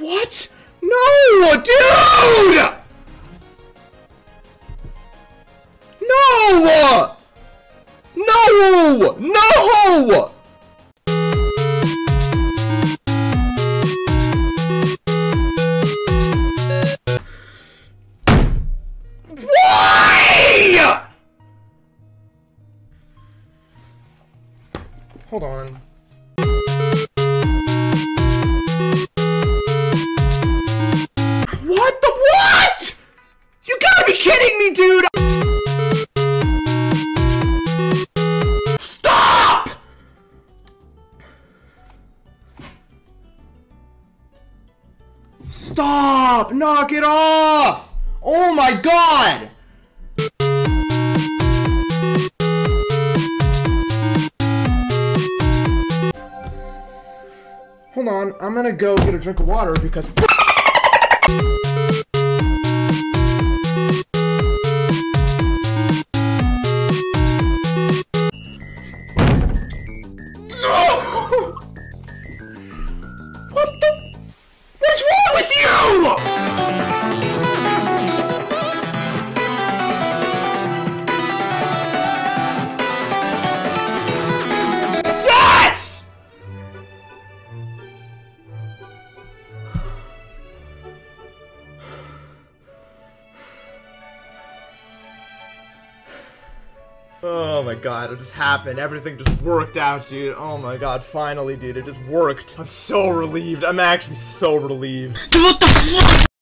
What? No, dude! No! No! No! Hold on. What the what? You gotta be kidding me, dude! Stop! Stop! Knock it off! Oh my god! Hold on, I'm gonna go get a drink of water because. Oh my god, it just happened. Everything just worked out, dude. Oh my god, finally, dude. It just worked. I'm so relieved. I'm actually so relieved. What the fuck?